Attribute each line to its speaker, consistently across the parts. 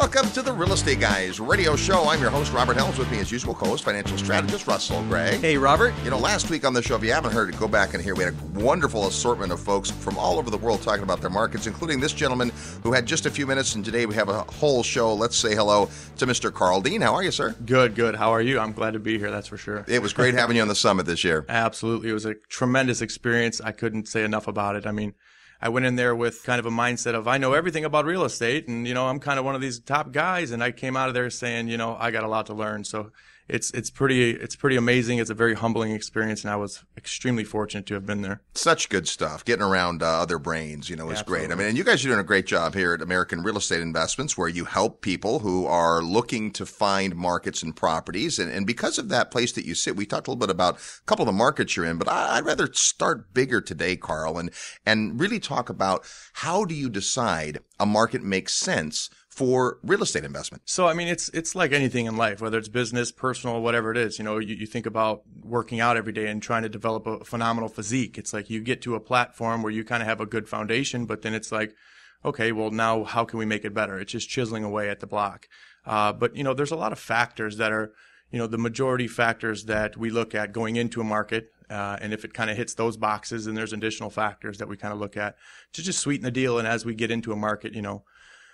Speaker 1: Welcome to the Real Estate Guys radio show. I'm your host, Robert Helms. With me, as usual, co host, financial strategist Russell Gray.
Speaker 2: Hey, Robert.
Speaker 1: You know, last week on the show, if you haven't heard it, go back and hear. We had a wonderful assortment of folks from all over the world talking about their markets, including this gentleman who had just a few minutes. And today we have a whole show. Let's say hello to Mr. Carl Dean. How are you, sir?
Speaker 2: Good, good. How are you? I'm glad to be here, that's for sure.
Speaker 1: It was great having you on the summit this year.
Speaker 2: Absolutely. It was a tremendous experience. I couldn't say enough about it. I mean, I went in there with kind of a mindset of I know everything about real estate and you know I'm kind of one of these top guys and I came out of there saying you know I got a lot to learn. So it's it's pretty it's pretty amazing. It's a very humbling experience, and I was extremely fortunate to have been there.
Speaker 1: Such good stuff. Getting around uh, other brains, you know, is Absolutely. great. I mean, and you guys are doing a great job here at American Real Estate Investments, where you help people who are looking to find markets and properties. And, and because of that place that you sit, we talked a little bit about a couple of the markets you're in, but I, I'd rather start bigger today, Carl, and and really talk about how do you decide a market makes sense for real estate investment.
Speaker 2: So, I mean, it's it's like anything in life, whether it's business, personal, whatever it is. You know, you, you think about working out every day and trying to develop a phenomenal physique. It's like you get to a platform where you kind of have a good foundation, but then it's like, okay, well, now how can we make it better? It's just chiseling away at the block. Uh, but you know, there's a lot of factors that are, you know, the majority factors that we look at going into a market. Uh, and if it kind of hits those boxes, then there's additional factors that we kind of look at to just sweeten the deal. And as we get into a market, you know,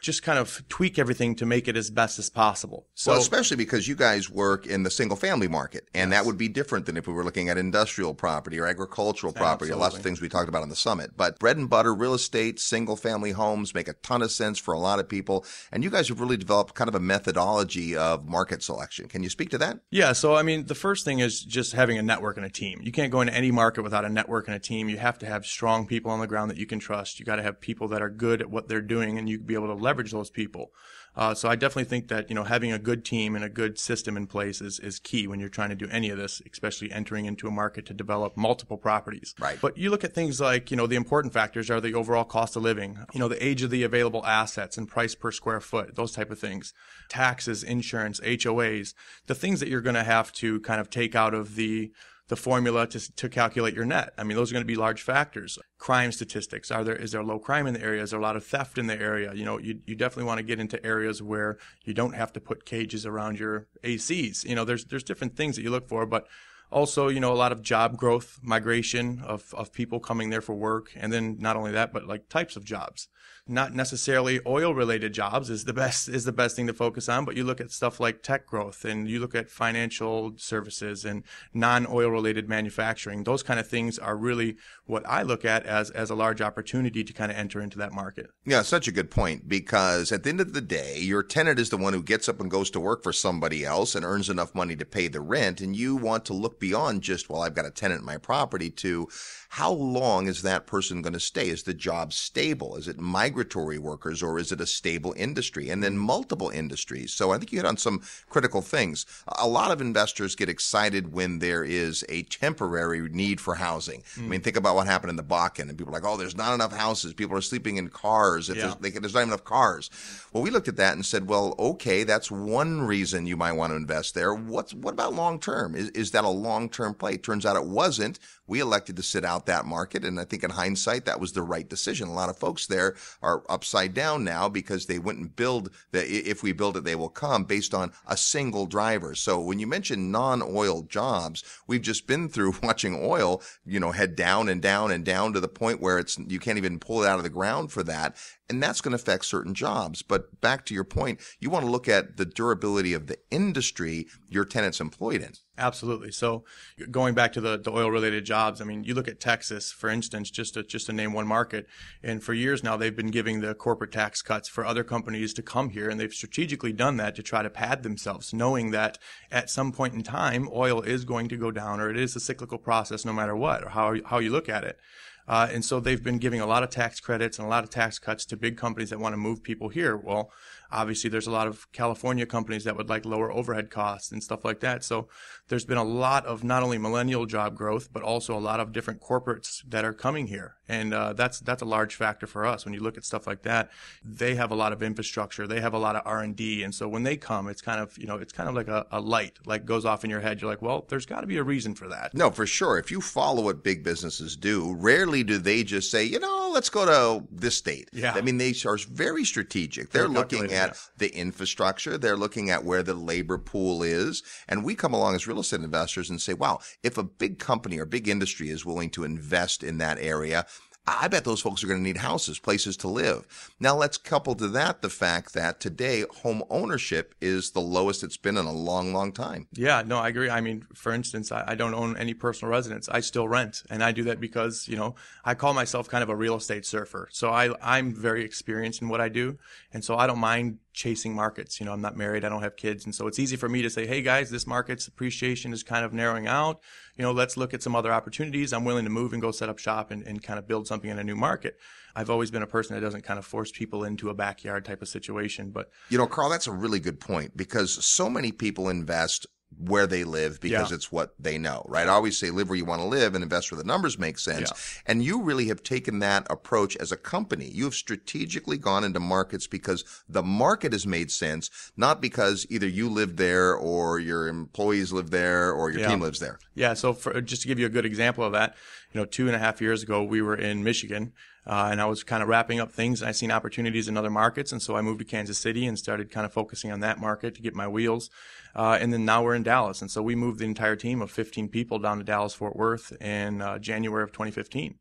Speaker 2: just kind of tweak everything to make it as best as possible.
Speaker 1: So, well, especially because you guys work in the single family market, and yes. that would be different than if we were looking at industrial property or agricultural property, Absolutely. lots of things we talked about on the summit. But bread and butter real estate, single family homes make a ton of sense for a lot of people. And you guys have really developed kind of a methodology of market selection. Can you speak to that?
Speaker 2: Yeah. So, I mean, the first thing is just having a network and a team. You can't go into any market without a network and a team. You have to have strong people on the ground that you can trust. You got to have people that are good at what they're doing and you be able to leverage those people. Uh, so I definitely think that you know having a good team and a good system in place is is key when you're trying to do any of this, especially entering into a market to develop multiple properties.
Speaker 1: Right.
Speaker 2: But you look at things like you know the important factors are the overall cost of living, you know the age of the available assets and price per square foot, those type of things, taxes, insurance, HOAs, the things that you're going to have to kind of take out of the the formula to, to calculate your net. I mean, those are going to be large factors. Crime statistics. Are there, is there low crime in the area? Is there a lot of theft in the area? You know, you, you definitely want to get into areas where you don't have to put cages around your ACs. You know, there's, there's different things that you look for, but also, you know, a lot of job growth, migration of, of people coming there for work. And then not only that, but like types of jobs. Not necessarily oil related jobs is the best, is the best thing to focus on, but you look at stuff like tech growth and you look at financial services and non oil related manufacturing. Those kind of things are really what I look at as, as a large opportunity to kind of enter into that market.
Speaker 1: Yeah, such a good point because at the end of the day, your tenant is the one who gets up and goes to work for somebody else and earns enough money to pay the rent. And you want to look beyond just, well, I've got a tenant in my property to how long is that person going to stay? Is the job stable? Is it migratory workers or is it a stable industry? And then multiple industries. So I think you hit on some critical things. A lot of investors get excited when there is a temporary need for housing. Mm. I mean, think about what happened in the Bakken and people are like, oh, there's not enough houses. People are sleeping in cars. If yeah. there's, they, there's not enough cars. Well, we looked at that and said, well, okay, that's one reason you might want to invest there. What's, what about long term? Is, is that a long term play? Turns out it wasn't. We elected to sit out that market. And I think in hindsight, that was the right decision. A lot of folks there are upside down now because they wouldn't build if we build it, they will come based on a single driver. So when you mention non-oil jobs, we've just been through watching oil, you know, head down and down and down to the point where it's, you can't even pull it out of the ground for that and that's going to affect certain jobs. But back to your point, you want to look at the durability of the industry your tenant's employed in.
Speaker 2: Absolutely. So going back to the, the oil related jobs, I mean, you look at Texas, for instance, just to, just to name one market. And for years now, they've been giving the corporate tax cuts for other companies to come here. And they've strategically done that to try to pad themselves, knowing that at some point in time, oil is going to go down or it is a cyclical process no matter what or how, how you look at it. Uh, and so they've been giving a lot of tax credits and a lot of tax cuts to big companies that want to move people here. Well, obviously there's a lot of California companies that would like lower overhead costs and stuff like that. So there's been a lot of not only millennial job growth, but also a lot of different corporates that are coming here. And uh, that's that's a large factor for us. When you look at stuff like that, they have a lot of infrastructure, they have a lot of R and D, and so when they come, it's kind of you know it's kind of like a, a light like goes off in your head. You're like, well, there's got to be a reason for that.
Speaker 1: No, for sure. If you follow what big businesses do, rarely rarely do they just say, you know, let's go to this state.
Speaker 2: Yeah.
Speaker 1: I mean, they are very strategic. They're looking at the infrastructure. They're looking at where the labor pool is. And we come along as real estate investors and say, wow, if a big company or big industry is willing to invest in that area, I bet those folks are going to need houses, places to live. Now let's couple to that the fact that today home ownership is the lowest it's been in a long, long time.
Speaker 2: Yeah, no, I agree. I mean, for instance, I, I don't own any personal residence. I still rent, and I do that because you know I call myself kind of a real estate surfer. So I I'm very experienced in what I do, and so I don't mind chasing markets. You know, I'm not married, I don't have kids, and so it's easy for me to say, hey guys, this market's appreciation is kind of narrowing out. You know, let's look at some other opportunities. I'm willing to move and go set up shop and, and kind of build something in a new market. I've always been a person that doesn't kind of force people into a backyard type of situation, but
Speaker 1: You know, Carl, that's a really good point because so many people invest where they live because
Speaker 2: Yeah.
Speaker 1: it's what they know, right? I always say live where you want to live and invest where the numbers make sense. And you really have taken that approach as a company. You have strategically gone into markets because the market has made sense, not because either you live there or your employees live there or your
Speaker 2: Yeah.
Speaker 1: team lives there.
Speaker 2: Yeah. So for, just to give you a good example of that, you know, two and a half years ago, we were in Michigan, uh, and I was kind of wrapping up things and I seen opportunities in other markets. And so I moved to Kansas City and started kind of focusing on that market to get my wheels. Uh, and then now we're in Dallas. And so we moved the entire team of 15 people down to Dallas Fort Worth in uh, January of 2015.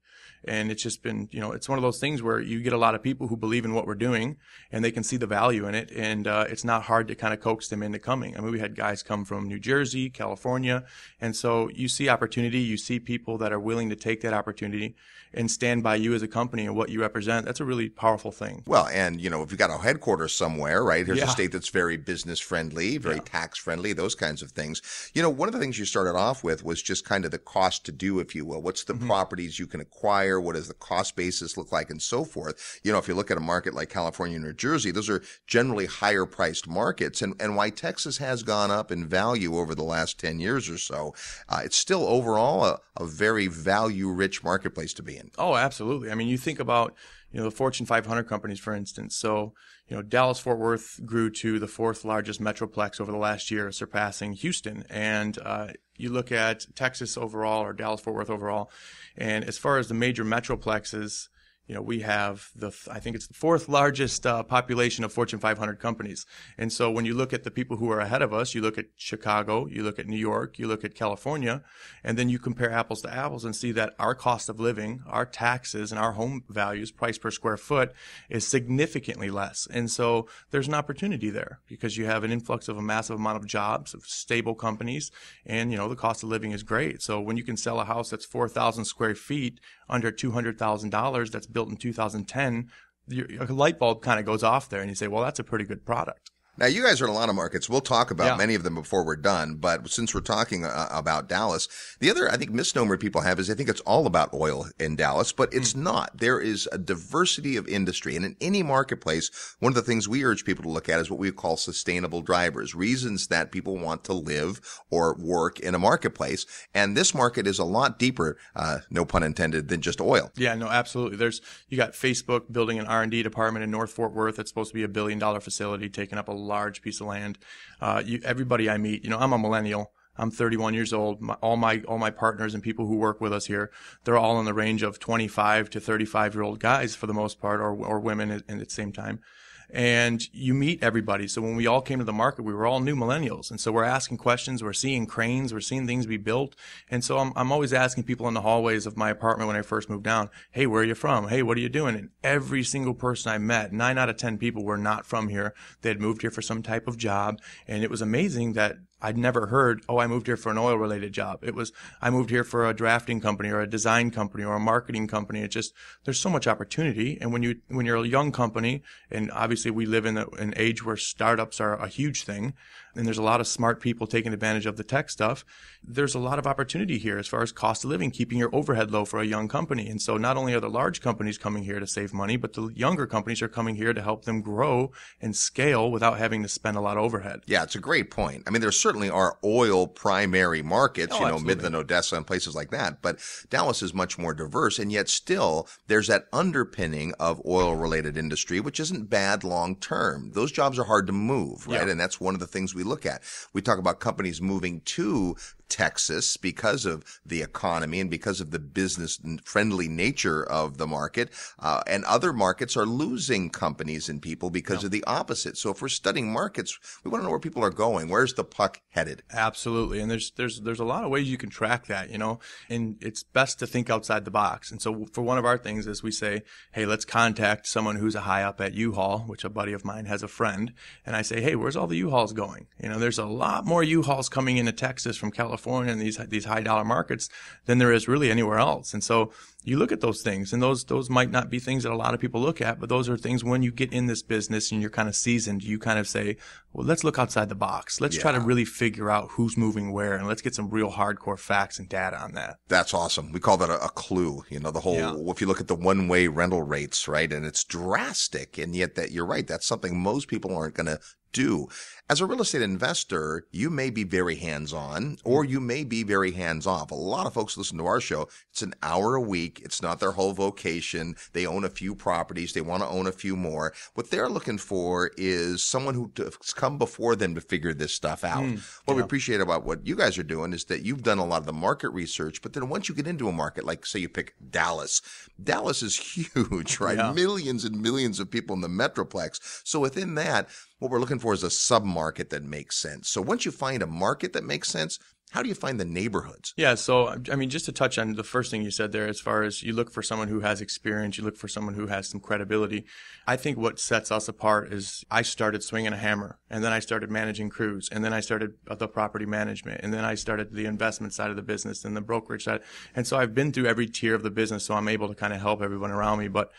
Speaker 2: And it's just been, you know, it's one of those things where you get a lot of people who believe in what we're doing and they can see the value in it. And uh, it's not hard to kind of coax them into coming. I mean, we had guys come from New Jersey, California. And so you see opportunity, you see people that are willing to take that opportunity and stand by you as a company and what you represent. That's a really powerful thing.
Speaker 1: Well, and you know, if you've got a headquarters somewhere, right? Here's a state that's very business friendly, very tax friendly, those kinds of things. You know, one of the things you started off with was just kind of the cost to do, if you will. What's the
Speaker 2: Mm-hmm.
Speaker 1: properties you can acquire? What does the cost basis look like and so forth? You know, if you look at a market like California, or New Jersey, those are generally higher priced markets. And, and why Texas has gone up in value over the last 10 years or so, uh, it's still overall a, a very value rich marketplace to be in.
Speaker 2: Oh, absolutely. I mean, you think about, you know, the Fortune 500 companies, for instance. So, you know, Dallas Fort Worth grew to the fourth largest metroplex over the last year, surpassing Houston. And uh, you look at Texas overall or Dallas Fort Worth overall, and as far as the major metroplexes, you know, we have the, I think it's the fourth largest uh, population of Fortune 500 companies. And so when you look at the people who are ahead of us, you look at Chicago, you look at New York, you look at California, and then you compare apples to apples and see that our cost of living, our taxes, and our home values, price per square foot, is significantly less. And so there's an opportunity there because you have an influx of a massive amount of jobs, of stable companies, and, you know, the cost of living is great. So when you can sell a house that's 4,000 square feet under $200,000 that's built in 2010, your, a light bulb kind of goes off there and you say, well, that's a pretty good product.
Speaker 1: Now, you guys are in a lot of markets. We'll talk about
Speaker 2: Yeah.
Speaker 1: many of them before we're done. But since we're talking uh, about Dallas, the other, I think, misnomer people have is they think it's all about oil in Dallas, but it's
Speaker 2: Hmm.
Speaker 1: not. There is a diversity of industry. And in any marketplace, one of the things we urge people to look at is what we call sustainable drivers, reasons that people want to live or work in a marketplace. And this market is a lot deeper, uh, no pun intended, than just oil.
Speaker 2: Yeah, no, absolutely. There's you got Facebook building an R and D department in North Fort Worth. That's supposed to be a billion dollar facility, taking up a large piece of land. Uh, you, everybody I meet, you know, I'm a millennial. I'm 31 years old. My, all my all my partners and people who work with us here, they're all in the range of 25 to 35 year old guys for the most part, or or women at, at the same time. And you meet everybody. So when we all came to the market, we were all new millennials, and so we're asking questions. We're seeing cranes. We're seeing things be built. And so I'm I'm always asking people in the hallways of my apartment when I first moved down, "Hey, where are you from? Hey, what are you doing?" And every single person I met, nine out of ten people were not from here. They had moved here for some type of job, and it was amazing that I'd never heard, oh, I moved here for an oil related job. It was, I moved here for a drafting company or a design company or a marketing company. It just, there's so much opportunity. And when you, when you're a young company, and obviously we live in a, an age where startups are a huge thing, and there's a lot of smart people taking advantage of the tech stuff. There's a lot of opportunity here as far as cost of living, keeping your overhead low for a young company. And so not only are the large companies coming here to save money, but the younger companies are coming here to help them grow and scale without having to spend a lot of overhead.
Speaker 1: Yeah, it's a great point. I mean, there certainly are oil primary markets,
Speaker 2: Oh,
Speaker 1: you know,
Speaker 2: absolutely.
Speaker 1: Midland, Odessa, and places like that. But Dallas is much more diverse, and yet still there's that underpinning of oil related industry, which isn't bad long term. Those jobs are hard to move, right?
Speaker 2: Yeah.
Speaker 1: And that's one of the things we look at. We talk about companies moving to Texas because of the economy and because of the business friendly nature of the market. Uh, and other markets are losing companies and people because yeah. of the opposite. So if we're studying markets, we want to know where people are going. Where's the puck headed?
Speaker 2: Absolutely. And there's, there's, there's a lot of ways you can track that, you know, and it's best to think outside the box. And so for one of our things is we say, Hey, let's contact someone who's a high up at U-Haul, which a buddy of mine has a friend. And I say, Hey, where's all the U-Hauls going? You know, there's a lot more U-Hauls coming into Texas from California and these, these high dollar markets than there is really anywhere else. And so you look at those things and those those might not be things that a lot of people look at but those are things when you get in this business and you're kind of seasoned you kind of say well let's look outside the box let's yeah. try to really figure out who's moving where and let's get some real hardcore facts and data on that
Speaker 1: that's awesome we call that a, a clue you know the whole yeah. if you look at the one way rental rates right and it's drastic and yet that you're right that's something most people aren't going to do. As a real estate investor, you may be very hands on or you may be very hands off. A lot of folks listen to our show. It's an hour a week. It's not their whole vocation. They own a few properties. They want to own a few more. What they're looking for is someone who's come before them to figure this stuff out. Mm, what yeah. we appreciate about what you guys are doing is that you've done a lot of the market research, but then once you get into a market, like say you pick Dallas, Dallas is huge, right? Yeah. Millions and millions of people in the Metroplex. So within that, what we're looking for is a sub market that makes sense. So once you find a market that makes sense, how do you find the neighborhoods?
Speaker 2: Yeah, so I mean, just to touch on the first thing you said there, as far as you look for someone who has experience, you look for someone who has some credibility. I think what sets us apart is I started swinging a hammer, and then I started managing crews, and then I started the property management, and then I started the investment side of the business and the brokerage side. And so I've been through every tier of the business, so I'm able to kind of help everyone around me. But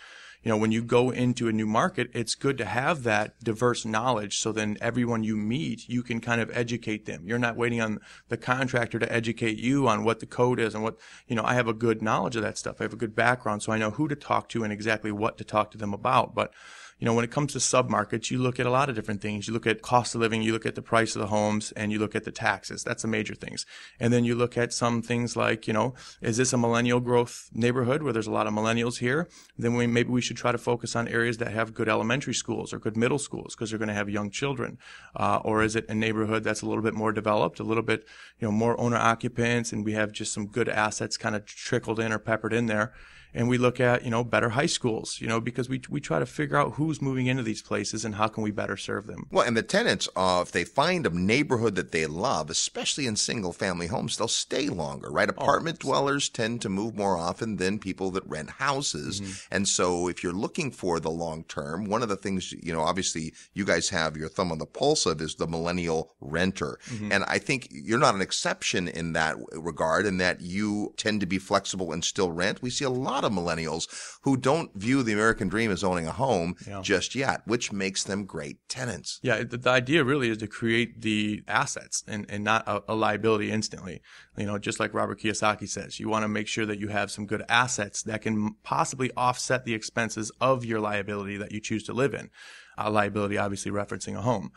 Speaker 2: you know, when you go into a new market, it's good to have that diverse knowledge. So then everyone you meet, you can kind of educate them. You're not waiting on the contractor to educate you on what the code is and what, you know, I have a good knowledge of that stuff. I have a good background. So I know who to talk to and exactly what to talk to them about. But you know, when it comes to submarkets, you look at a lot of different things. You look at cost of living, you look at the price of the homes, and you look at the taxes. That's the major things. And then you look at some things like, you know, is this a millennial growth neighborhood where there's a lot of millennials here? Then we, maybe we should try to focus on areas that have good elementary schools or good middle schools because they're going to have young children. Uh, or is it a neighborhood that's a little bit more developed, a little bit, you know, more owner occupants, and we have just some good assets kind of trickled in or peppered in there? And we look at you know better high schools you know because we we try to figure out who's moving into these places and how can we better serve them.
Speaker 1: Well and the tenants uh, if they find a neighborhood that they love especially in single family homes they'll stay longer right? Oh, apartment oh, dwellers tend to move more often than people that rent houses. Mm-hmm. and so if you're looking for the long term one of the things you know obviously you guys have your thumb on the pulse of is the millennial renter. Mm-hmm. and i think you're not an exception in that regard in that you tend to be flexible and still rent. We see a lot of millennials who don't view the American dream as owning a home yeah. just yet, which makes them great tenants.
Speaker 2: Yeah, the, the, idea really is to create the assets and, and not a, a liability instantly. You know, just like Robert Kiyosaki says, you want to make sure that you have some good assets that can possibly offset the expenses of your liability that you choose to live in. A liability obviously referencing a home.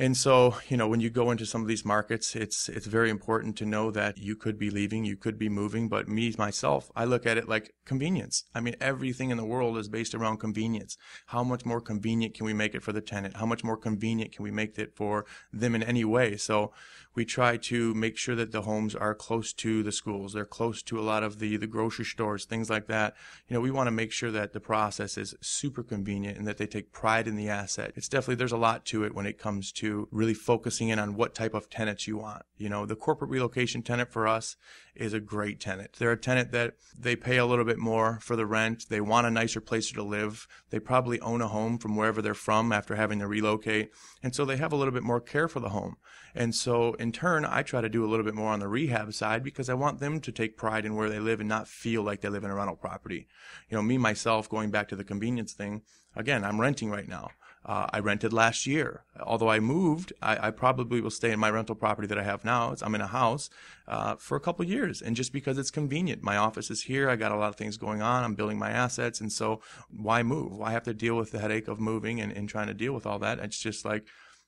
Speaker 2: And so, you know, when you go into some of these markets, it's it's very important to know that you could be leaving, you could be moving, but me myself, I look at it like convenience. I mean, everything in the world is based around convenience. How much more convenient can we make it for the tenant? How much more convenient can we make it for them in any way? So, we try to make sure that the homes are close to the schools. They're close to a lot of the, the grocery stores, things like that. You know, we want to make sure that the process is super convenient and that they take pride in the asset. It's definitely, there's a lot to it when it comes to really focusing in on what type of tenants you want. You know, the corporate relocation tenant for us is a great tenant. They're a tenant that they pay a little bit more for the rent. They want a nicer place to live. They probably own a home from wherever they're from after having to relocate. And so they have a little bit more care for the home. And so in turn, I try to do a little bit more on the rehab side because I want them to take pride in where they live and not feel like they live in a rental property. You know, me myself, going back to the convenience thing, again, I'm renting right now. Uh, I rented last year. Although I moved, I, I, probably will stay in my rental property that I have now. It's, I'm in a house uh, for a couple years, and just because it's convenient, my office is here. I got a lot of things going on. I'm building my assets, and so why move? Why have to deal with the headache of moving and, and trying to deal with all that? It's just like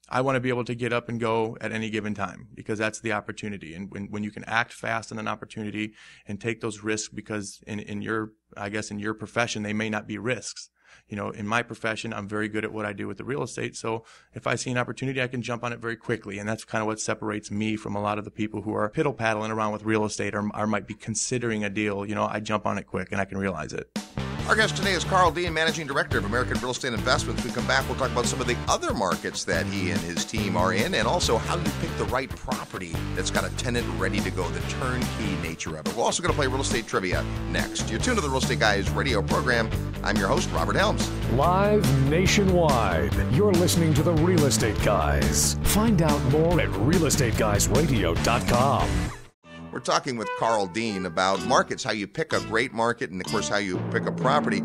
Speaker 2: I want to be able to get up and go at any given time because that's the opportunity. And when, when you can act fast on an opportunity and take those risks because in, in your, I guess in your profession, they may not be risks. You know, in my profession, I'm very good at what I do with the real estate. So if I see an opportunity, I can jump on it very quickly. And that's kind of what separates me from a lot of the people who are piddle paddling around with real estate or, or might be considering a deal. You know, I jump on it quick and I can realize it.
Speaker 1: Our guest today is Carl Dean, Managing Director of American Real Estate Investments. When we come back, we'll talk about some of the other markets that he and his team are in, and also how you pick the right property that's got a tenant ready to go, the turnkey nature of it. We're also going to play real estate trivia next. You're tuned to the Real Estate Guys radio program. I'm your host, Robert Helms.
Speaker 3: Live nationwide. You're listening to the Real Estate Guys. Find out more at realestateguysradio.com.
Speaker 1: We're talking with Carl Dean about markets, how you pick a great market, and of course, how you pick a property.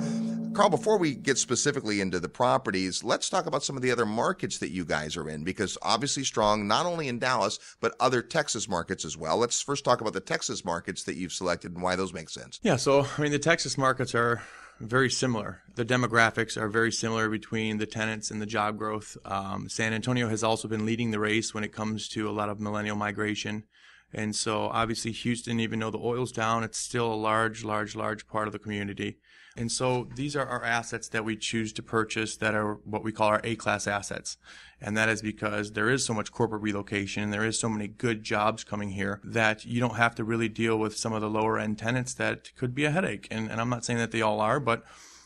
Speaker 1: Carl, before we get specifically into the properties, let's talk about some of the other markets that you guys are in because obviously strong, not only in Dallas, but other Texas markets as well. Let's first talk about the Texas markets that you've selected and why those make sense.
Speaker 2: Yeah, so I mean, the Texas markets are very similar. The demographics are very similar between the tenants and the job growth. Um, San Antonio has also been leading the race when it comes to a lot of millennial migration. And so obviously Houston, even though the oil's down, it's still a large, large, large part of the community. And so these are our assets that we choose to purchase that are what we call our A-class assets. And that is because there is so much corporate relocation, and there is so many good jobs coming here that you don't have to really deal with some of the lower end tenants that could be a headache. And, and I'm not saying that they all are, but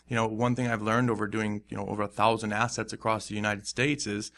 Speaker 2: you know, one thing I've learned over doing, you know, over a thousand assets across the United States is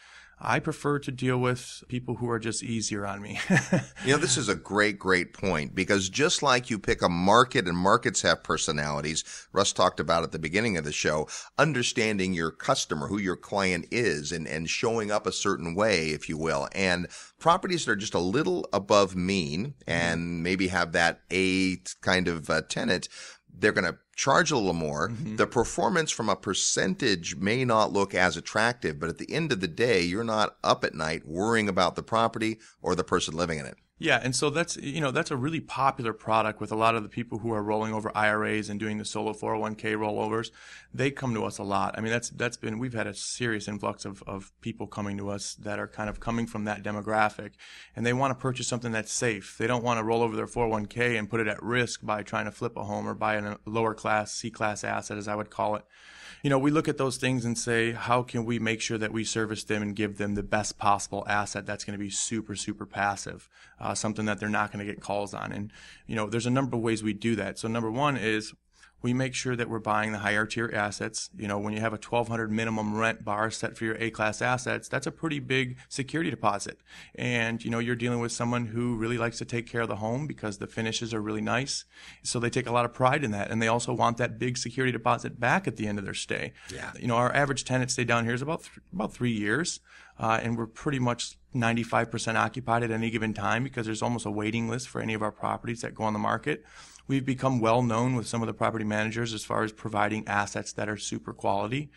Speaker 2: I prefer to deal with people who are just easier on me.
Speaker 1: you know, this is a great, great point because just like you pick a market and markets have personalities, Russ talked about at the beginning of the show, understanding your customer, who your client is and, and showing up a certain way, if you will. And properties that are just a little above mean and maybe have that A kind of uh, tenant, they're going to charge a little more. Mm-hmm. The performance from a percentage may not look as attractive, but at the end of the day, you're not up at night worrying about the property or the person living in it.
Speaker 2: Yeah, and so that's you know that's a really popular product with a lot of the people who are rolling over IRAs and doing the solo 401k rollovers. They come to us a lot. I mean that's that's been we've had a serious influx of of people coming to us that are kind of coming from that demographic, and they want to purchase something that's safe. They don't want to roll over their 401k and put it at risk by trying to flip a home or buy a lower class C class asset, as I would call it you know, we look at those things and say, how can we make sure that we service them and give them the best possible asset that's going to be super, super passive, uh, something that they're not going to get calls on. And, you know, there's a number of ways we do that. So number one is we make sure that we're buying the higher tier assets. You know, when you have a 1200 minimum rent bar set for your A class assets, that's a pretty big security deposit. And, you know, you're dealing with someone who really likes to take care of the home because the finishes are really nice. So they take a lot of pride in that. And they also want that big security deposit back at the end of their stay.
Speaker 1: Yeah.
Speaker 2: You know, our average tenant stay down here is about, th- about three years. Uh, and we're pretty much 95% occupied at any given time because there's almost a waiting list for any of our properties that go on the market. We've become well known with some of the property managers as far as providing assets that are super quality.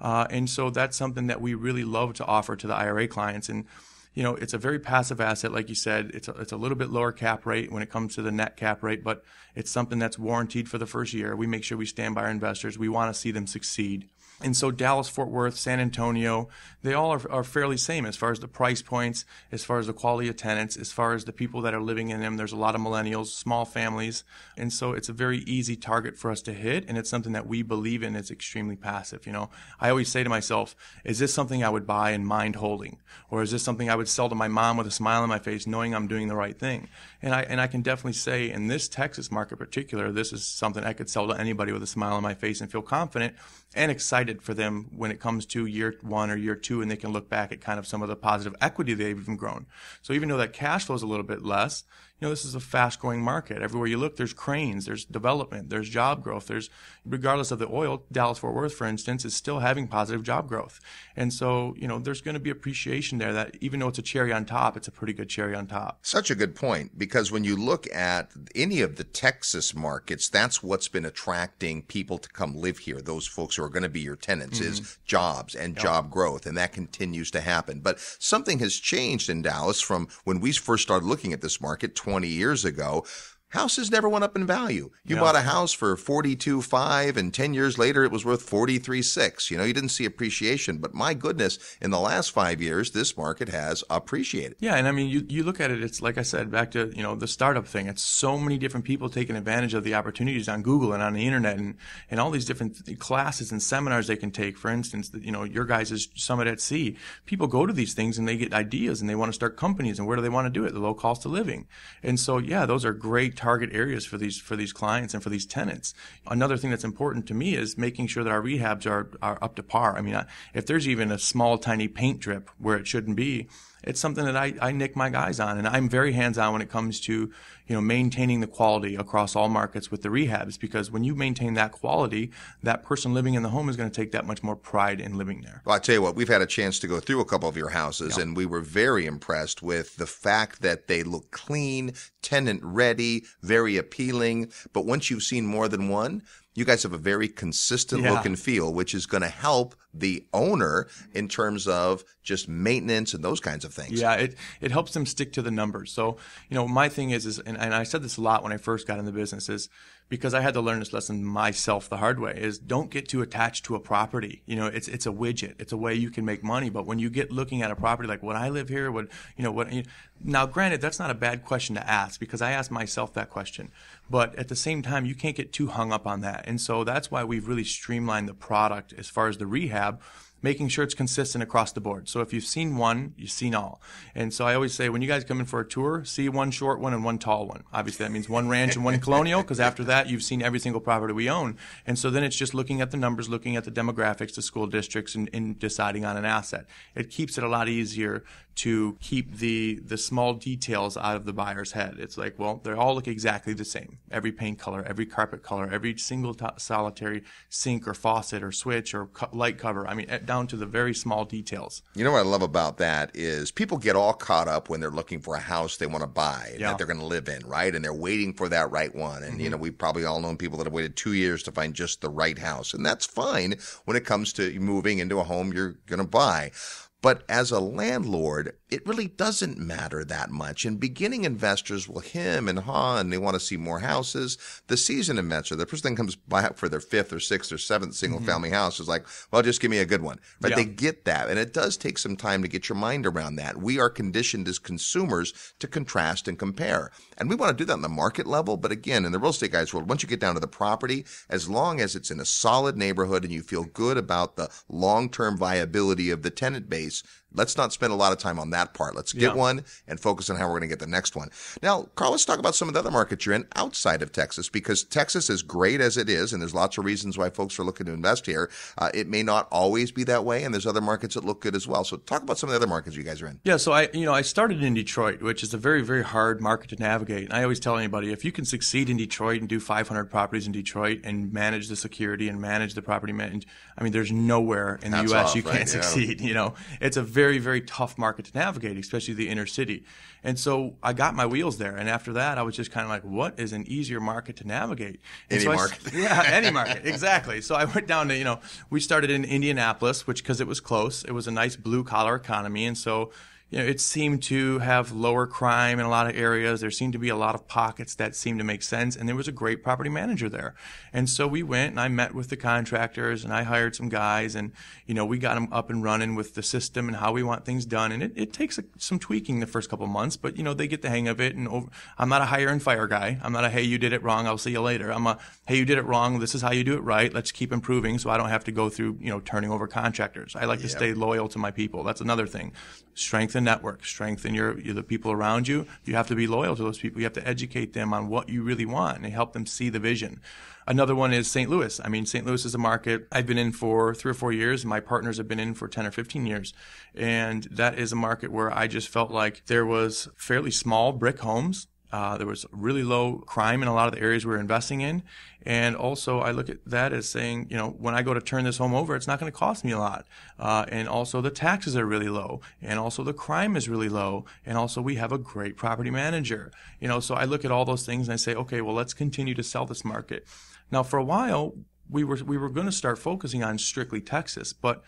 Speaker 2: Uh, and so that's something that we really love to offer to the IRA clients. And, you know, it's a very passive asset. Like you said, it's a, it's a little bit lower cap rate when it comes to the net cap rate, but it's something that's warranted for the first year. We make sure we stand by our investors. We want to see them succeed. And so Dallas, Fort Worth, San Antonio, they all are, are fairly same as far as the price points, as far as the quality of tenants, as far as the people that are living in them. There's a lot of millennials, small families. And so it's a very easy target for us to hit. And it's something that we believe in It's extremely passive. You know, I always say to myself, is this something I would buy and mind holding? Or is this something I would sell to my mom with a smile on my face, knowing I'm doing the right thing? And I, and I can definitely say in this Texas market particular, this is something I could sell to anybody with a smile on my face and feel confident and excited for them when it comes to year one or year two, and they can look back at kind of some of the positive equity they've even grown. So even though that cash flow is a little bit less, you know, this is a fast growing market. Everywhere you look, there's cranes, there's development, there's job growth. There's, regardless of the oil, Dallas Fort Worth, for instance, is still having positive job growth. And so, you know, there's going to be appreciation there that even though it's a cherry on top, it's a pretty good cherry on top.
Speaker 1: Such a good point because when you look at any of the Texas markets, that's what's been attracting people to come live here. Those folks who are going to be your tenants mm-hmm. is jobs and yep. job growth. And that continues to happen. But something has changed in Dallas from when we first started looking at this market 20 years ago houses never went up in value. You
Speaker 2: Yeah.
Speaker 1: bought a house for 42.5 and 10 years later it was worth 43.6. You know, you didn't see appreciation, but my goodness, in the last 5 years this market has appreciated.
Speaker 2: Yeah, and I mean, you, you look at it, it's like I said, back to, you know, the startup thing. It's so many different people taking advantage of the opportunities on Google and on the internet and, and all these different classes and seminars they can take. For instance, you know, your guys' Summit at Sea. People go to these things and they get ideas and they want to start companies and where do they want to do it? The low cost of living. And so, yeah, those are great target areas for these, for these clients and for these tenants. Another thing that's important to me is making sure that our rehabs are, are up to par. I mean, if there's even a small, tiny paint drip where it shouldn't be, it's something that I, I nick my guys on and I'm very hands on when it comes to, you know, maintaining the quality across all markets with the rehabs because when you maintain that quality, that person living in the home is going to take that much more pride in living there.
Speaker 1: Well, I tell you what, we've had a chance to go through a couple of your houses, and we were very impressed with the fact that they look clean, tenant ready, very appealing. But once you've seen more than one, you guys have a very consistent
Speaker 2: Yeah.
Speaker 1: look and feel, which is going to help the owner in terms of just maintenance and those kinds of things.
Speaker 2: Yeah, it, it helps them stick to the numbers. So, you know, my thing is, is and, and I said this a lot when I first got in the business is because I had to learn this lesson myself the hard way is don't get too attached to a property. You know, it's, it's a widget. It's a way you can make money. But when you get looking at a property like, would I live here? Would, you know, what, you, now granted, that's not a bad question to ask because I asked myself that question. But at the same time, you can't get too hung up on that. And so that's why we've really streamlined the product as far as the rehab making sure it's consistent across the board. So if you've seen one, you've seen all. And so I always say when you guys come in for a tour, see one short one and one tall one. Obviously that means one ranch and one colonial because after that you've seen every single property we own. And so then it's just looking at the numbers, looking at the demographics, the school districts and, and deciding on an asset. It keeps it a lot easier to keep the the small details out of the buyer's head. It's like, well, they all look exactly the same. Every paint color, every carpet color, every single to- solitary sink or faucet or switch or co- light cover. I mean, down to the very small details.
Speaker 1: You know what I love about that is people get all caught up when they're looking for a house they want to buy
Speaker 2: Yeah.
Speaker 1: that they're going to live in, right? And they're waiting for that right one. And you mm-hmm. know, we've probably all known people that have waited two years to find just the right house, and that's fine when it comes to moving into a home you're going to buy. But as a landlord, it really doesn't matter that much. And beginning investors will hem and haw and they want to see more houses. The seasoned investor, the person that comes by for their fifth or sixth or seventh single mm-hmm. family house is like, well, just give me a good one. Right?
Speaker 2: Yeah.
Speaker 1: They get that. And it does take some time to get your mind around that. We are conditioned as consumers to contrast and compare. And we want to do that on the market level. But again, in the real estate guys world, once you get down to the property, as long as it's in a solid neighborhood and you feel good about the long-term viability of the tenant base, let's not spend a lot of time on that part. Let's get
Speaker 2: Yeah.
Speaker 1: one and focus on how we're going to get the next one. Now, Carl, let's talk about some of the other markets you're in outside of Texas because Texas is great as it is, and there's lots of reasons why folks are looking to invest here. Uh, it may not always be that way, and there's other markets that look good as well. So, talk about some of the other markets you guys are in.
Speaker 2: Yeah, so I, you know, I started in Detroit, which is a very, very hard market to navigate. And I always tell anybody, if you can succeed in Detroit and do 500 properties in Detroit and manage the security and manage the property manage, I mean, there's nowhere in the
Speaker 1: Hats
Speaker 2: U.S.
Speaker 1: off,
Speaker 2: you
Speaker 1: right?
Speaker 2: can't
Speaker 1: Yeah.
Speaker 2: succeed. You know, it's a very, very very tough market to navigate, especially the inner city. And so I got my wheels there. And after that, I was just kind of like, what is an easier market to navigate? And
Speaker 1: Any
Speaker 2: so I
Speaker 1: market.
Speaker 2: yeah, any market, exactly. So I went down to, you know, we started in Indianapolis, which because it was close, it was a nice blue collar economy, and so you know, it seemed to have lower crime in a lot of areas. There seemed to be a lot of pockets that seemed to make sense, and there was a great property manager there. And so we went and I met with the contractors and I hired some guys, and you know, we got them up and running with the system and how we want things done. And it, it takes a, some tweaking the first couple months, but you know, they get the hang of it. And over, I'm not a hire and fire guy. I'm not a hey, you did it wrong. I'll see you later. I'm a hey, you did it wrong. This is how you do it right. Let's keep improving, so I don't have to go through you know turning over contractors. I like to stay loyal to my people. That's another thing. Strengthen network, strengthen your, your the people around you. You have to be loyal to those people. You have to educate them on what you really want and help them see the vision. Another one is St. Louis. I mean, St. Louis is a market I've been in for three or four years. My partners have been in for 10 or 15 years. And that is a market where I just felt like there was fairly small brick homes uh, there was really low crime in a lot of the areas we were investing in. And also, I look at that as saying, you know, when I go to turn this home over, it's not going to cost me a lot. Uh, and also, the taxes are really low. And also, the crime is really low. And also, we have a great property manager. You know, so I look at all those things and I say, okay, well, let's continue to sell this market. Now, for a while, we were we were going to start focusing on strictly Texas, but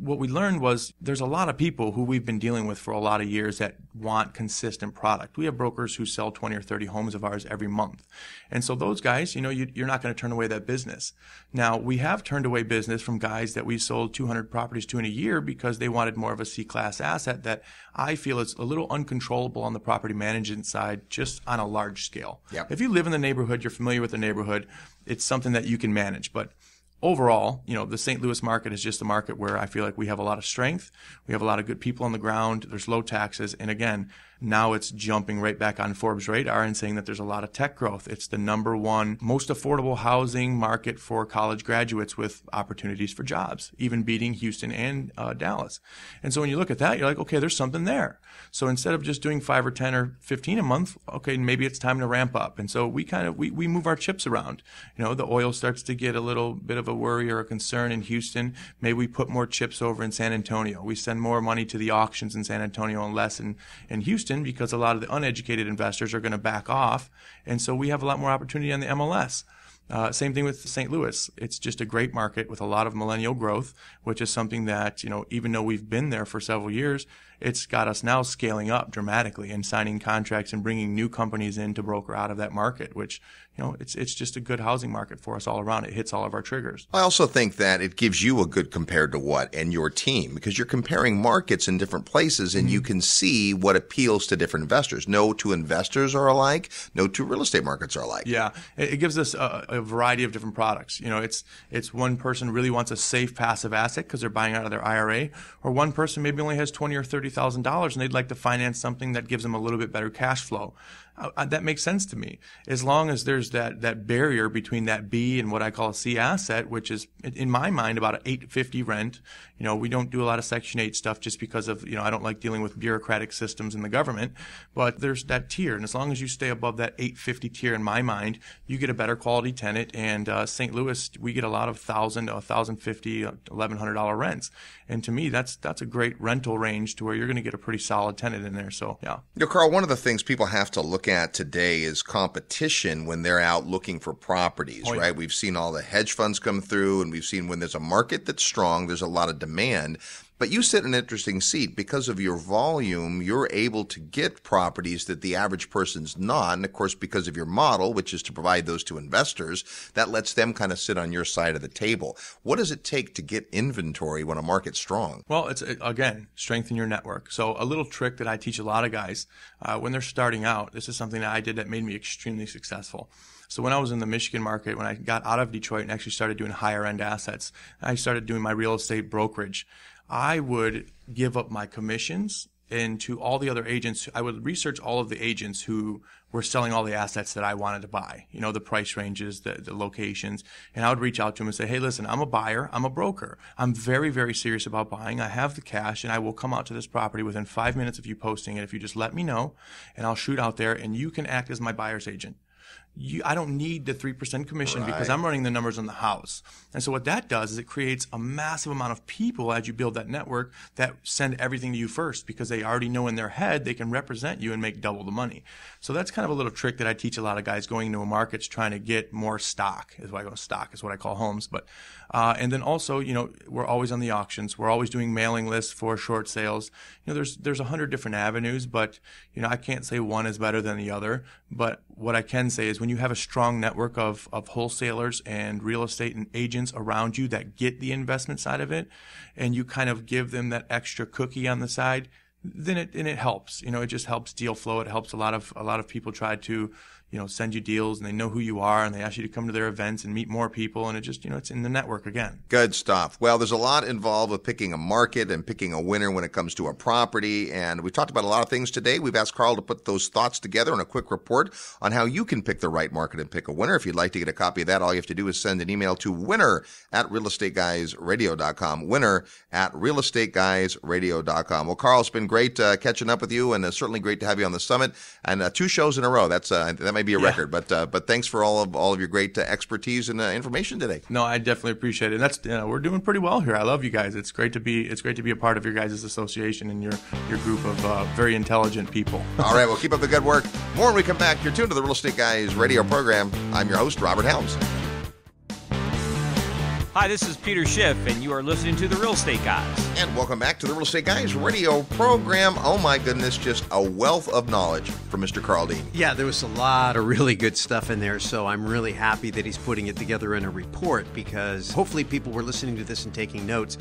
Speaker 2: what we learned was there's a lot of people who we've been dealing with for a lot of years that want consistent product. We have brokers who sell 20 or 30 homes of ours every month. And so those guys, you know, you, are not going to turn away that business. Now, we have turned away business from guys that we sold 200 properties to in a year because they wanted more of a C-class asset that I feel is a little uncontrollable on the property management side, just on a large scale.
Speaker 1: Yep.
Speaker 2: If you live in the neighborhood, you're familiar with the neighborhood, it's something that you can manage. But overall, you know, the St. Louis market is just a market where I feel like we have a lot of strength. We have a lot of good people on the ground. There's low taxes. And again, now it's jumping right back on Forbes radar and saying that there's a lot of tech growth. It's the number one most affordable housing market for college graduates with opportunities for jobs, even beating Houston and uh, Dallas. And so when you look at that, you're like, okay, there's something there. So instead of just doing five or 10 or 15 a month, okay, maybe it's time to ramp up. And so we kind of, we, we move our chips around. You know, the oil starts to get a little bit of a worry or a concern in Houston. Maybe we put more chips over in San Antonio. We send more money to the auctions in San Antonio and less in, in Houston Houston because a lot of the uneducated investors are going to back off. And so we have a lot more opportunity on the MLS. Uh, same thing with St. Louis. It's just a great market with a lot of millennial growth, which is something that, you know, even though we've been there for several years, it's got us now scaling up dramatically and signing contracts and bringing new companies in to broker out of that market, which, you know, it's, it's just a good housing market for us all around. It hits all of our triggers.
Speaker 1: I also think that it gives you a good compared to what and your team because you're comparing markets in different places and mm-hmm. you can see what appeals to different investors. No two investors are alike. No two real estate markets are alike.
Speaker 2: Yeah. It, it gives us a, a, variety of different products. You know, it's, it's one person really wants a safe passive asset because they're buying out of their IRA or one person maybe only has 20 or 30 $30,000 and they'd like to finance something that gives them a little bit better cash flow. Uh, uh, that makes sense to me. As long as there's that, that barrier between that B and what I call a C asset, which is in my mind about an 850 rent. You know, we don't do a lot of Section 8 stuff just because of, you know, I don't like dealing with bureaucratic systems in the government, but there's that tier. And as long as you stay above that 850 tier in my mind, you get a better quality tenant. And uh, St. Louis, we get a lot of 1000 to 1050 $1,100 rents. And to me, that's, that's a great rental range to where you're going to get a pretty solid tenant in there. So, yeah.
Speaker 1: You know, Carl, one of the things people have to look at today is competition when they're out looking for properties, oh, yeah. right? We've seen all the hedge funds come through and we've seen when there's a market that's strong, there's a lot of demand. But you sit in an interesting seat because of your volume. You're able to get properties that the average person's not. And of course, because of your model, which is to provide those to investors, that lets them kind of sit on your side of the table. What does it take to get inventory when a market's strong?
Speaker 2: Well, it's again, strengthen your network. So a little trick that I teach a lot of guys uh, when they're starting out, this is something that I did that made me extremely successful. So when I was in the Michigan market, when I got out of Detroit and actually started doing higher end assets, I started doing my real estate brokerage. I would give up my commissions and to all the other agents, I would research all of the agents who were selling all the assets that I wanted to buy, you know, the price ranges, the, the locations. And I would reach out to them and say, Hey, listen, I'm a buyer. I'm a broker. I'm very, very serious about buying. I have the cash and I will come out to this property within five minutes of you posting it. If you just let me know and I'll shoot out there and you can act as my buyer's agent you, I don't need the 3% commission right. because I'm running the numbers on the house. And so what that does is it creates a massive amount of people as you build that network that send everything to you first because they already know in their head they can represent you and make double the money. So that's kind of a little trick that I teach a lot of guys going into a market trying to get more stock is what I go stock is what I call homes. But, uh, and then also, you know, we're always on the auctions. We're always doing mailing lists for short sales. You know, there's, there's a hundred different avenues, but, you know, I can't say one is better than the other. But what I can say is when you have a strong network of, of wholesalers and real estate and agents around you that get the investment side of it, and you kind of give them that extra cookie on the side, then it and it helps. You know, it just helps deal flow. It helps a lot of a lot of people try to you know, send you deals and they know who you are and they ask you to come to their events and meet more people. And it just, you know, it's in the network again.
Speaker 1: Good stuff. Well, there's a lot involved with picking a market and picking a winner when it comes to a property. And we talked about a lot of things today. We've asked Carl to put those thoughts together in a quick report on how you can pick the right market and pick a winner. If you'd like to get a copy of that, all you have to do is send an email to winner at realestateguysradio.com. Winner at realestateguysradio.com. Well, Carl, it's been great uh, catching up with you and uh, certainly great to have you on the summit and uh, two shows in a row. That's, uh, that may be a yeah. record. But uh, but thanks for all of all of your great uh, expertise and uh, information today.
Speaker 2: No, I definitely appreciate it. And that's you know, we're doing pretty well here. I love you guys. It's great to be it's great to be a part of your guys' association and your your group of uh, very intelligent people.
Speaker 1: all right, well keep up the good work. More when we come back. You're tuned to the Real Estate Guys radio program. I'm your host Robert Helms.
Speaker 4: Hi, this is Peter Schiff, and you are listening to The Real Estate Guys.
Speaker 1: And welcome back to the Real Estate Guys radio program. Oh my goodness, just a wealth of knowledge from Mr. Carl Dean.
Speaker 5: Yeah, there was a lot of really good stuff in there, so I'm really happy that he's putting it together in a report because hopefully people were listening to this and taking notes.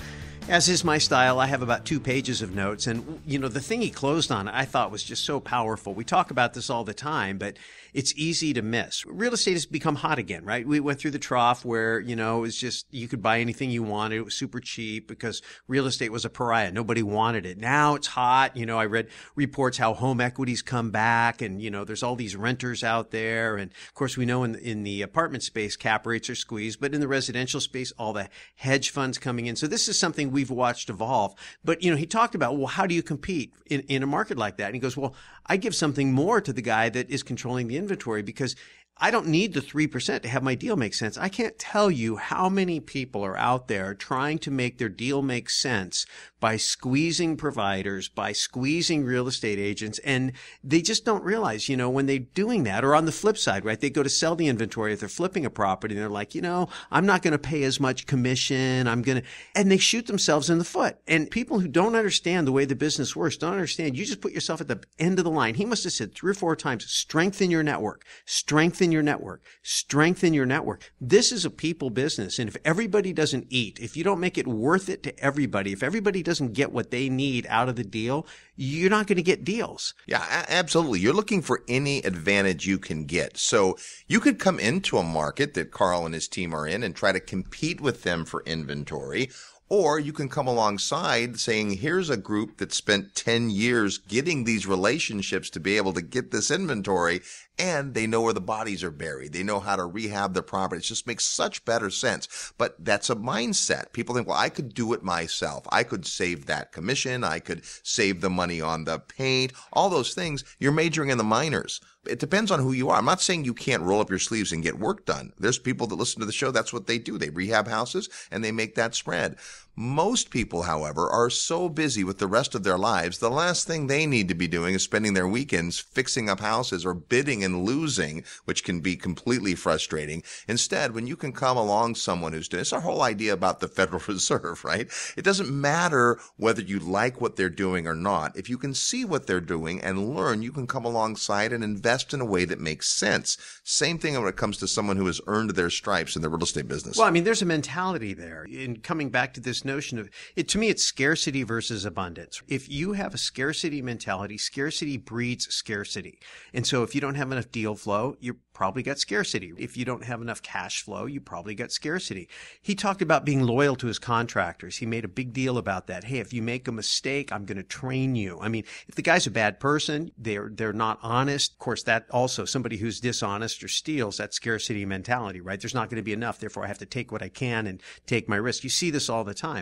Speaker 5: As is my style, I have about two pages of notes. And, you know, the thing he closed on, I thought was just so powerful. We talk about this all the time, but it's easy to miss. Real estate has become hot again, right? We went through the trough where, you know, it was just, you could buy anything you wanted. It was super cheap because real estate was a pariah. Nobody wanted it. Now it's hot. You know, I read reports how home equities come back and, you know, there's all these renters out there. And of course, we know in, in the apartment space, cap rates are squeezed, but in the residential space, all the hedge funds coming in. So this is something we've watched evolve. But, you know, he talked about, well, how do you compete in, in a market like that? And he goes, well, I give something more to the guy that is controlling the inventory because I don't need the 3% to have my deal make sense. I can't tell you how many people are out there trying to make their deal make sense by squeezing providers, by squeezing real estate agents. And they just don't realize, you know, when they're doing that or on the flip side, right? They go to sell the inventory if they're flipping a property and they're like, you know, I'm not going to pay as much commission. I'm going to, and they shoot themselves in the foot. And people who don't understand the way the business works don't understand. You just put yourself at the end of the line. He must have said three or four times, strengthen your network, strengthen your network, strengthen your network. This is a people business. And if everybody doesn't eat, if you don't make it worth it to everybody, if everybody doesn't get what they need out of the deal, you're not going to get deals.
Speaker 1: Yeah, absolutely. You're looking for any advantage you can get. So you could come into a market that Carl and his team are in and try to compete with them for inventory. Or you can come alongside saying, here's a group that spent 10 years getting these relationships to be able to get this inventory and they know where the bodies are buried. They know how to rehab the property. It just makes such better sense. But that's a mindset. People think, well, I could do it myself. I could save that commission. I could save the money on the paint, all those things. You're majoring in the minors. It depends on who you are. I'm not saying you can't roll up your sleeves and get work done. There's people that listen to the show. That's what they do. They rehab houses and they make that spread. Most people, however, are so busy with the rest of their lives. The last thing they need to be doing is spending their weekends fixing up houses or bidding and losing, which can be completely frustrating. Instead, when you can come along someone who's doing, it's our whole idea about the Federal Reserve, right? It doesn't matter whether you like what they're doing or not. If you can see what they're doing and learn, you can come alongside and invest in a way that makes sense. Same thing when it comes to someone who has earned their stripes in the real estate business.
Speaker 5: Well, I mean, there's a mentality there. In coming back to this notion of it, to me, it's scarcity versus abundance. If you have a scarcity mentality, scarcity breeds scarcity. And so if you don't have enough deal flow, you're probably got scarcity. If you don't have enough cash flow, you probably got scarcity. He talked about being loyal to his contractors. He made a big deal about that. Hey, if you make a mistake, I'm going to train you. I mean, if the guy's a bad person, they're they're not honest. Of course, that also somebody who's dishonest or steals that scarcity mentality, right? There's not going to be enough, therefore I have to take what I can and take my risk. You see this all the time.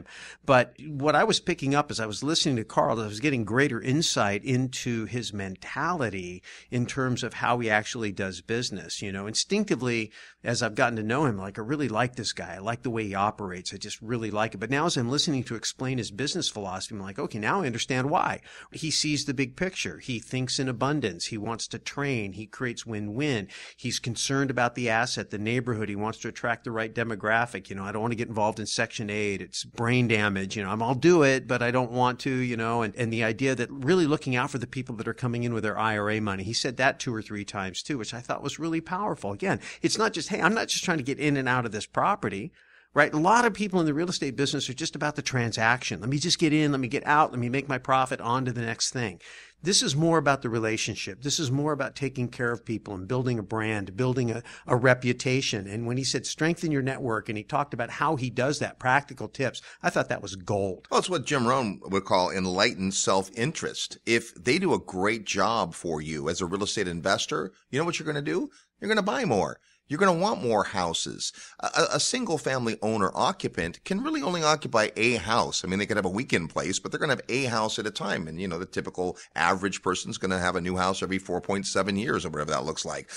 Speaker 5: But what I was picking up as I was listening to Carl, I was getting greater insight into his mentality in terms of how he actually does business. You know, instinctively, as I've gotten to know him, like I really like this guy. I like the way he operates. I just really like it. But now as I'm listening to explain his business philosophy, I'm like, okay, now I understand why. He sees the big picture. He thinks in abundance. He wants to train. He creates win-win. He's concerned about the asset, the neighborhood. He wants to attract the right demographic. You know, I don't want to get involved in Section 8. It's brain damage. You know, I'll do it, but I don't want to, you know, and, and the idea that really looking out for the people that are coming in with their IRA money. He said that two or three times too, which I thought was really powerful. Again, it's not just, hey, I'm not just trying to get in and out of this property right? A lot of people in the real estate business are just about the transaction. Let me just get in, let me get out, let me make my profit on to the next thing. This is more about the relationship. This is more about taking care of people and building a brand, building a, a reputation. And when he said strengthen your network and he talked about how he does that, practical tips, I thought that was gold.
Speaker 1: Well, it's what Jim Rohn would call enlightened self-interest. If they do a great job for you as a real estate investor, you know what you're going to do? You're going to buy more. You're going to want more houses. A, a, single family owner occupant can really only occupy a house. I mean, they could have a weekend place, but they're going to have a house at a time. And, you know, the typical average person's going to have a new house every 4.7 years or whatever that looks like.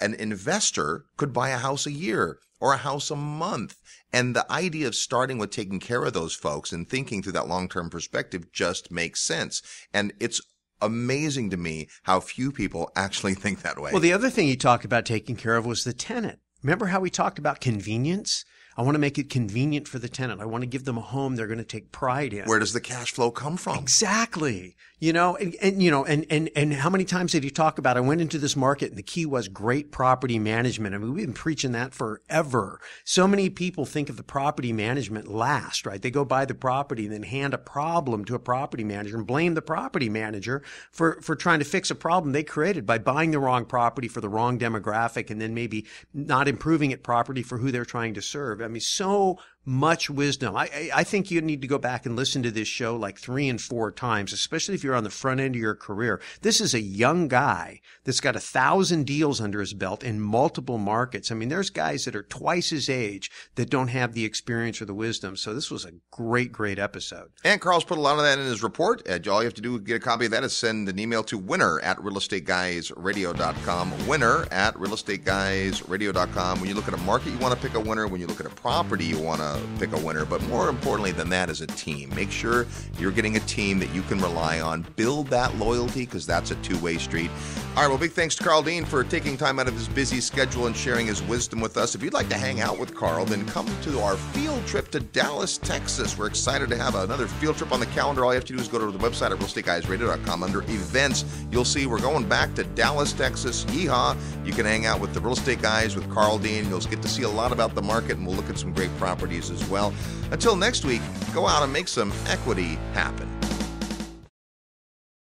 Speaker 1: An investor could buy a house a year or a house a month. And the idea of starting with taking care of those folks and thinking through that long-term perspective just makes sense. And it's amazing to me how few people actually think that way.
Speaker 5: Well, the other thing he talked about taking care of was the tenant. Remember how we talked about convenience? I want to make it convenient for the tenant. I want to give them a home they're going to take pride in.
Speaker 1: Where does the cash flow come from?
Speaker 5: Exactly. You know, and, and you know, and, and and how many times did he talk about? I went into this market, and the key was great property management. I mean, we've been preaching that forever. So many people think of the property management last, right? They go buy the property and then hand a problem to a property manager and blame the property manager for for trying to fix a problem they created by buying the wrong property for the wrong demographic, and then maybe not improving it properly for who they're trying to serve. I mean, so much wisdom. I, I think you need to go back and listen to this show like three and four times, especially if you're on the front end of your career. This is a young guy that's got a thousand deals under his belt in multiple markets. I mean, there's guys that are twice his age that don't have the experience or the wisdom. So this was a great, great episode.
Speaker 1: And Carl's put a lot of that in his report. Uh, all you have to do to get a copy of that is send an email to winner at realestateguysradio.com. Winner at realestateguysradio.com. When you look at a market, you want to pick a winner. When you look at a property, you want to Uh, pick a winner. But more importantly than that is a team. Make sure you're getting a team that you can rely on. Build that loyalty because that's a two way street. All right, well, big thanks to Carl Dean for taking time out of his busy schedule and sharing his wisdom with us. If you'd like to hang out with Carl, then come to our field trip to Dallas, Texas. We're excited to have another field trip on the calendar. All you have to do is go to the website at realestateguysradio.com under events. You'll see we're going back to Dallas, Texas. Yeehaw! You can hang out with the real estate guys with Carl Dean. You'll get to see a lot about the market, and we'll look at some great properties as well. Until next week, go out and make some equity happen.